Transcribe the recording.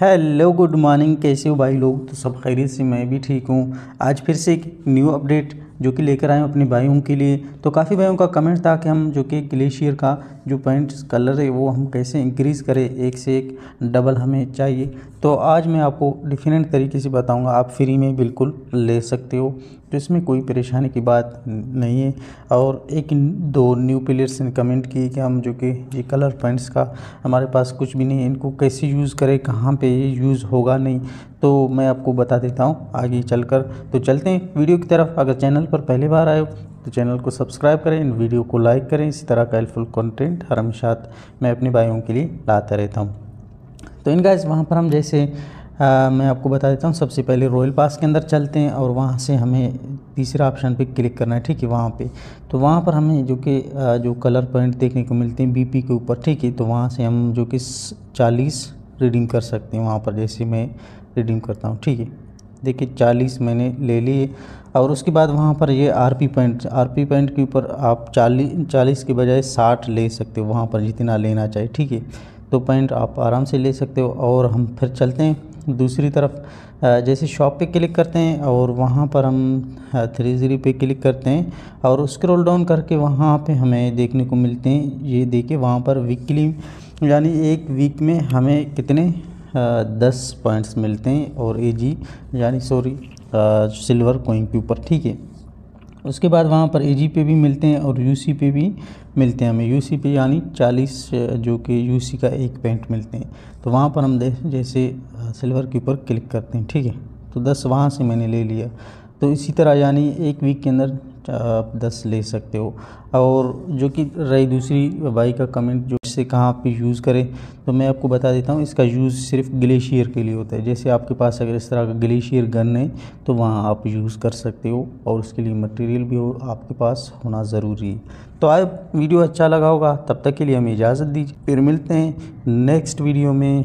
Hello, good morning. कैसे हो भाई लोग? तो सब खैरियत से मैं भी ठीक हूँ। आज फिर से एक न्यू अपडेट जो कि लेकर आए अपने भाइयों के लिए। तो काफ़ी भाइयों का कमेंट था कि हम जो कि ग्लेशियर का जो पेंट कलर है, वो हम कैसे इंक्रीज़ करें, एक से एक डबल हमें चाहिए। तो आज मैं आपको डिफरेंट तरीके से बताऊँगा। आप फ्री में बिल्कुल ले सकते हो तो इसमें कोई परेशानी की बात नहीं है। और एक दो न्यू प्लेयर्स ने कमेंट किए कि हम जो कि ये कलर पेंट्स का हमारे पास कुछ भी नहीं है। इनको कैसे यूज़ करें, कहाँ पे ये यूज़ होगा नहीं। तो मैं आपको बता देता हूँ आगे चलकर। तो चलते हैं वीडियो की तरफ़। अगर चैनल पर पहली बार आए हो तो चैनल को सब्सक्राइब करें इन वीडियो को लाइक करें। इसी तरह का हेल्पफुल कंटेंट हर हमेशा मैं अपने भाइयों के लिए लाता रहता हूँ। तो इन गाइस वहाँ पर हम जैसे आ, मैं आपको बता देता हूँ सबसे पहले रॉयल पास के अंदर चलते हैं और वहाँ से हमें तीसरा ऑप्शन पे क्लिक करना है ठीक है वहाँ पे। तो वहाँ पर हमें जो कि जो कलर पॉइंट देखने को मिलते हैं बीपी के ऊपर ठीक है तो वहाँ से हम जो कि चालीस रीडिंग कर सकते हैं वहाँ पर। जैसे मैं रीडिंग करता हूँ, ठीक है? देखिए, चालीस मैंने ले लिए और उसके बाद वहाँ पर ये R P point R P point के ऊपर आप चालीस चालीस के बजाय साठ ले सकते हो वहाँ पर जितना लेना चाहिए ठीक है? तो पॉइंट आप आराम से ले सकते हो और हम फिर चलते हैं दूसरी तरफ़। जैसे शॉप पे क्लिक करते हैं और वहाँ पर हम थ्री ज़ीरो पे क्लिक करते हैं और स्क्रॉल डाउन करके वहाँ पे हमें देखने को मिलते हैं। ये देखिए, वहाँ पर वीकली यानी एक वीक में हमें कितने दस पॉइंट्स मिलते हैं और ए जी, यानी सॉरी सिल्वर कोइन के ऊपर, ठीक है? उसके बाद वहाँ पर ए जी पे भी मिलते हैं और यू सी पे भी मिलते हैं हमें। यू सी पे यानी चालीस जो कि यू सी का एक पेंट मिलते हैं। तो वहाँ पर हम जैसे सिल्वर के ऊपर क्लिक करते हैं, ठीक है? तो दस वहाँ से मैंने ले लिया। तो इसी तरह यानी एक वीक के अंदर आप दस ले सकते हो। और जो कि रही दूसरी बाई का कमेंट, जो इससे कहाँ पे यूज़ करें तो मैं आपको बता देता हूँ, इसका यूज़ सिर्फ़ ग्लेशियर के लिए होता है। जैसे आपके पास अगर इस तरह का ग्लेशियर गन है तो वहाँ आप यूज़ कर सकते हो और उसके लिए मटेरियल भी हो, आपके पास होना ज़रूरी है। तो आए वीडियो अच्छा लगा होगा, तब तक के लिए हमें इजाज़त दीजिए। फिर मिलते हैं नेक्स्ट वीडियो में।